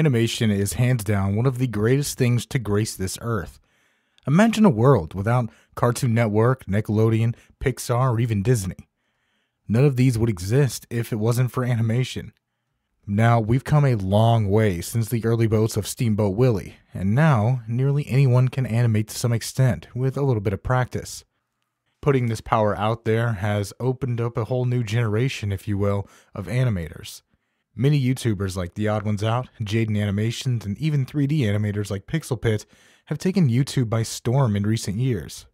Animation is hands down one of the greatest things to grace this earth. Imagine a world without Cartoon Network, Nickelodeon, Pixar, or even Disney. None of these would exist if it wasn't for animation. Now, we've come a long way since the early boats of Steamboat Willie, and now nearly anyone can animate to some extent with a little bit of practice. Putting this power out there has opened up a whole new generation, if you will, of animators. Many YouTubers like The Odd Ones Out, Jaden Animations, and even 3D animators like Pixel Pit have taken YouTube by storm in recent years.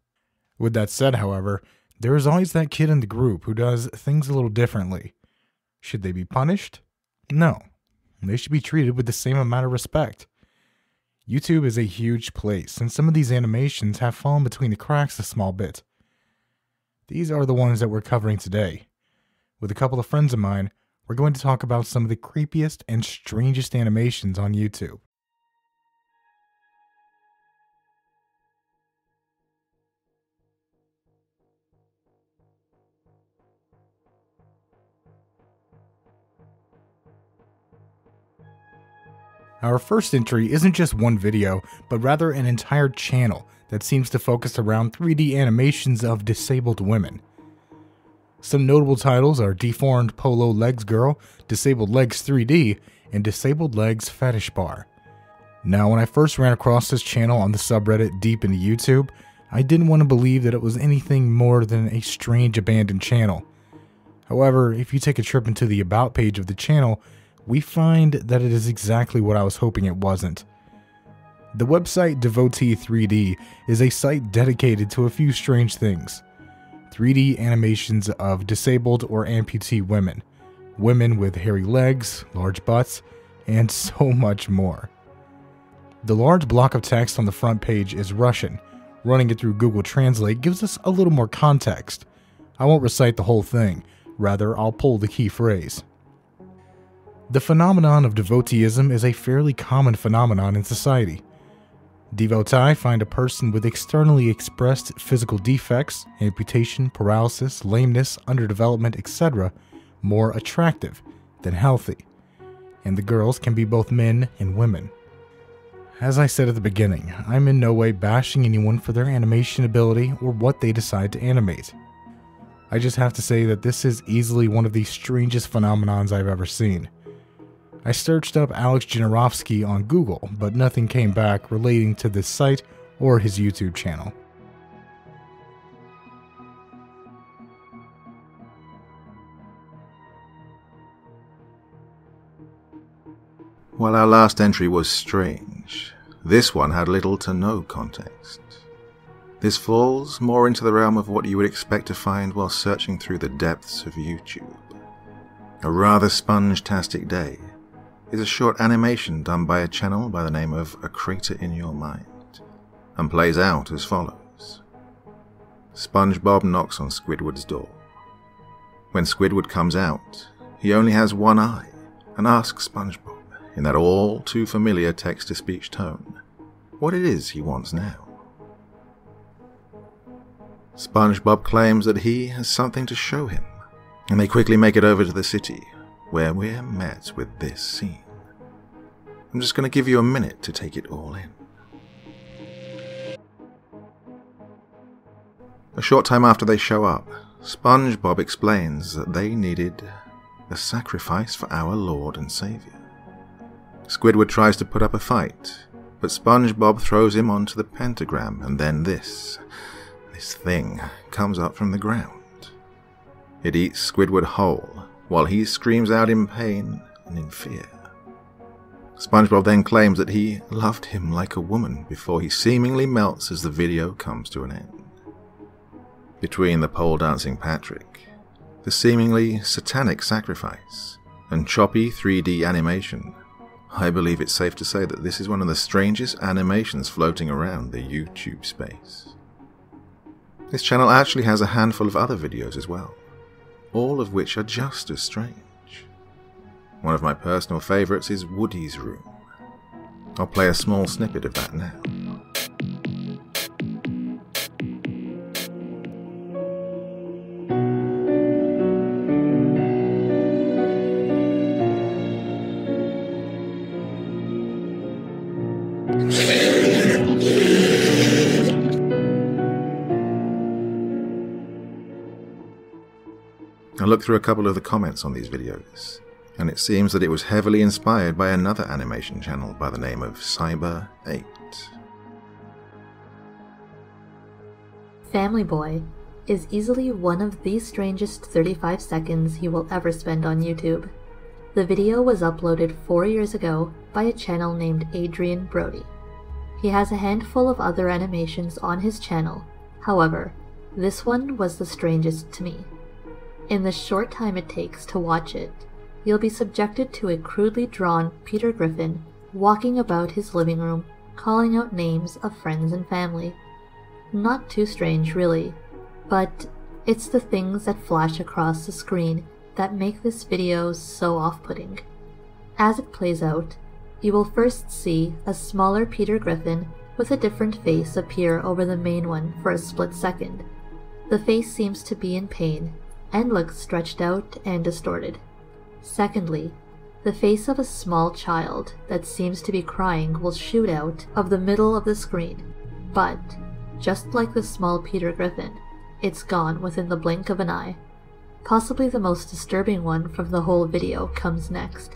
With that said, however, there is always that kid in the group who does things a little differently. Should they be punished? No. They should be treated with the same amount of respect. YouTube is a huge place, and some of these animations have fallen between the cracks a small bit. These are the ones that we're covering today. With a couple of friends of mine, we're going to talk about some of the creepiest and strangest animations on YouTube. Our first entry isn't just one video, but rather an entire channel that seems to focus around 3D animations of disabled women. Some notable titles are Deformed Polio Legs Girl, Disabled Legs 3D, and Disabled Legs Fetish Bar. Now, when I first ran across this channel on the subreddit deep into YouTube, I didn't want to believe that it was anything more than a strange abandoned channel. However, if you take a trip into the About page of the channel, we find that it is exactly what I was hoping it wasn't. The website Devotee 3D is a site dedicated to a few strange things 3D animations of disabled or amputee women, women with hairy legs, large butts, and so much more. The large block of text on the front page is Russian. Running it through Google Translate gives us a little more context. I won't recite the whole thing, rather, I'll pull the key phrase. The phenomenon of devoteeism is a fairly common phenomenon in society. Devotee find a person with externally expressed physical defects, amputation, paralysis, lameness, underdevelopment, etc., more attractive than healthy. And the girls can be both men and women. As I said at the beginning, I'm in no way bashing anyone for their animation ability or what they decide to animate. I just have to say that this is easily one of the strangest phenomenons I've ever seen. I searched up Alex Janarovsky on Google, but nothing came back relating to this site or his YouTube channel. While our last entry was strange, this one had little to no context. This falls more into the realm of what you would expect to find while searching through the depths of YouTube. A rather sponge-tastic day, is a short animation done by a channel by the name of A Crater in Your Mind, and plays out as follows. SpongeBob knocks on Squidward's door. When Squidward comes out, he only has one eye and asks SpongeBob, in that all too familiar text to speech tone, what it is he wants now. SpongeBob claims that he has something to show him, and they quickly make it over to the city where we're met with this scene. I'm just going to give you a minute to take it all in. A short time after they show up, SpongeBob explains that they needed a sacrifice for our Lord and Saviour. Squidward tries to put up a fight, but SpongeBob throws him onto the pentagram, and then this, this thing, comes up from the ground. It eats Squidward whole, while he screams out in pain and in fear. SpongeBob then claims that he loved him like a woman before he seemingly melts as the video comes to an end. Between the pole dancing Patrick, the seemingly satanic sacrifice, and choppy 3D animation, I believe it's safe to say that this is one of the strangest animations floating around the YouTube space. This channel actually has a handful of other videos as well all of which are just as strange. One of my personal favourites is Woody's Room. I'll play a small snippet of that now. I looked through a couple of the comments on these videos, and it seems that it was heavily inspired by another animation channel by the name of Cyber 8. Family Boy is easily one of the strangest 35 seconds you will ever spend on YouTube. The video was uploaded four years ago by a channel named Adrian Brody. He has a handful of other animations on his channel, however, this one was the strangest to me. In the short time it takes to watch it, you'll be subjected to a crudely drawn Peter Griffin walking about his living room, calling out names of friends and family. Not too strange, really, but it's the things that flash across the screen that make this video so off putting. As it plays out, you will first see a smaller Peter Griffin with a different face appear over the main one for a split second. The face seems to be in pain and looks stretched out and distorted. Secondly, the face of a small child that seems to be crying will shoot out of the middle of the screen, but, just like the small Peter Griffin, it's gone within the blink of an eye. Possibly the most disturbing one from the whole video comes next.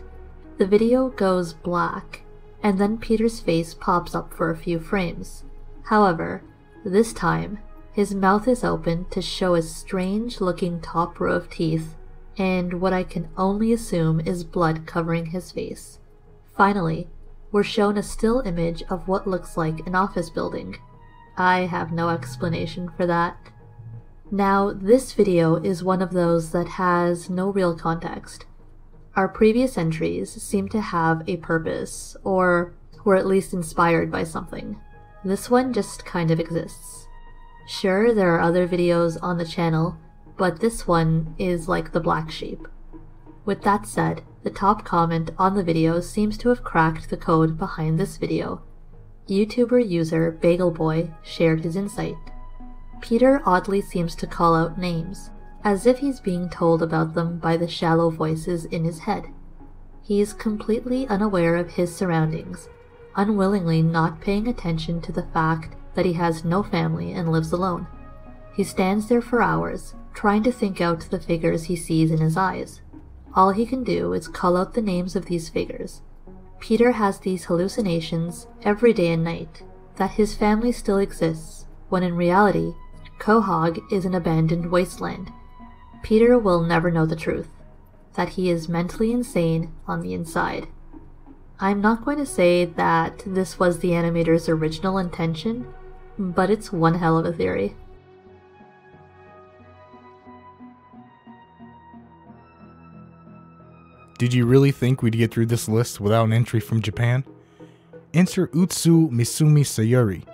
The video goes black, and then Peter's face pops up for a few frames. However, this time his mouth is open to show a strange looking top row of teeth, and what I can only assume is blood covering his face. Finally, we're shown a still image of what looks like an office building. I have no explanation for that. Now, this video is one of those that has no real context. Our previous entries seem to have a purpose, or were at least inspired by something. This one just kind of exists. Sure, there are other videos on the channel, but this one is like the black sheep. With that said, the top comment on the video seems to have cracked the code behind this video. YouTuber user BagelBoy shared his insight. Peter oddly seems to call out names, as if he's being told about them by the shallow voices in his head. He is completely unaware of his surroundings, unwillingly not paying attention to the fact that he has no family and lives alone. He stands there for hours, trying to think out the figures he sees in his eyes. All he can do is call out the names of these figures. Peter has these hallucinations every day and night that his family still exists, when in reality, Quahog is an abandoned wasteland. Peter will never know the truth that he is mentally insane on the inside. I'm not going to say that this was the animator's original intention, but it's one hell of a theory. Did you really think we'd get through this list without an entry from Japan? Enter Utsu Musume Sayuri.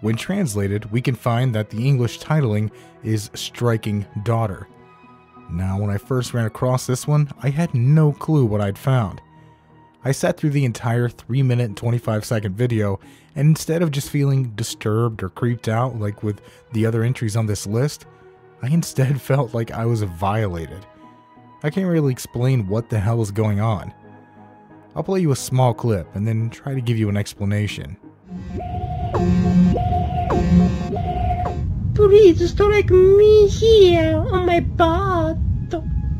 When translated, we can find that the English titling is Striking Daughter. Now, when I first ran across this one, I had no clue what I'd found. I sat through the entire 3 minute and 25 second video, and instead of just feeling disturbed or creeped out like with the other entries on this list, I instead felt like I was violated. I can't really explain what the hell is going on. I'll play you a small clip and then try to give you an explanation. Please strike me here on my butt.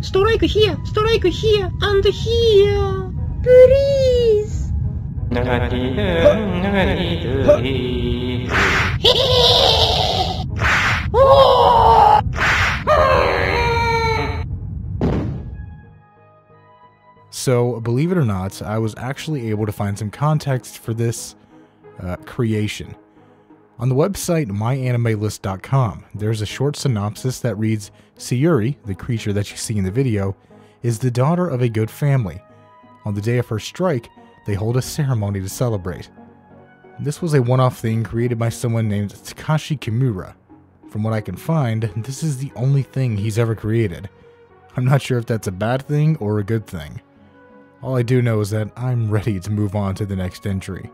Strike here, strike here, and here. Please. Oh! So, believe it or not, I was actually able to find some context for this uh, creation. On the website myanimelist.com, there's a short synopsis that reads Sayuri, the creature that you see in the video, is the daughter of a good family on the day of her strike, they hold a ceremony to celebrate. This was a one off thing created by someone named Takashi Kimura. From what I can find, this is the only thing he's ever created. I'm not sure if that's a bad thing or a good thing. All I do know is that I'm ready to move on to the next entry.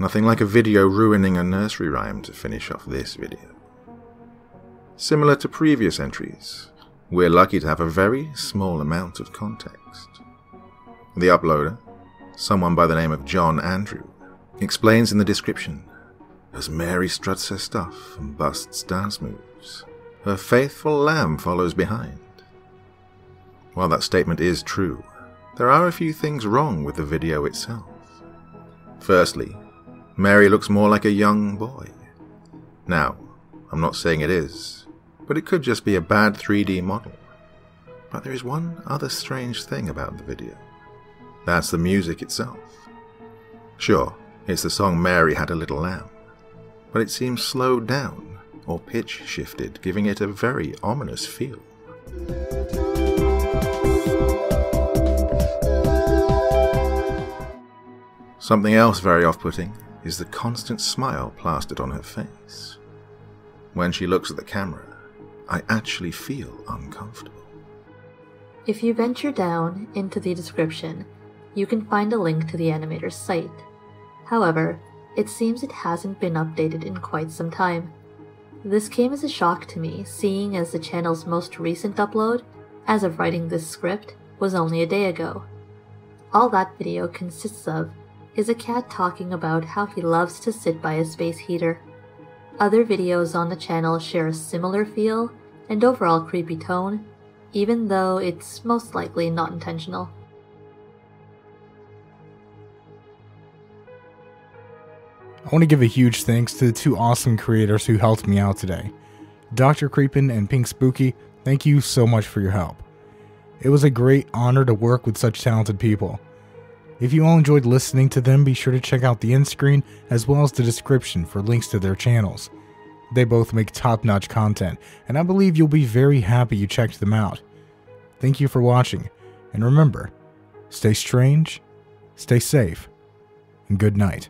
Nothing like a video ruining a nursery rhyme to finish off this video. Similar to previous entries, we're lucky to have a very small amount of context. The uploader, someone by the name of John Andrew, explains in the description as Mary struts her stuff and busts dance moves, her faithful lamb follows behind. While that statement is true, there are a few things wrong with the video itself. Firstly, Mary looks more like a young boy. Now, I'm not saying it is, but it could just be a bad 3D model. But there is one other strange thing about the video. That's the music itself. Sure, it's the song Mary Had a Little Lamb, but it seems slowed down or pitch shifted, giving it a very ominous feel. Something else very off putting is the constant smile plastered on her face. When she looks at the camera, I actually feel uncomfortable. If you venture down into the description, you can find a link to the animator's site. However, it seems it hasn't been updated in quite some time. This came as a shock to me, seeing as the channel's most recent upload, as of writing this script, was only a day ago. All that video consists of is a cat talking about how he loves to sit by a space heater. Other videos on the channel share a similar feel and overall creepy tone, even though it's most likely not intentional. I want to give a huge thanks to the two awesome creators who helped me out today. Dr. Creepen and Pink Spooky, thank you so much for your help. It was a great honor to work with such talented people. If you all enjoyed listening to them, be sure to check out the end screen as well as the description for links to their channels. They both make top notch content, and I believe you'll be very happy you checked them out. Thank you for watching, and remember stay strange, stay safe, and good night.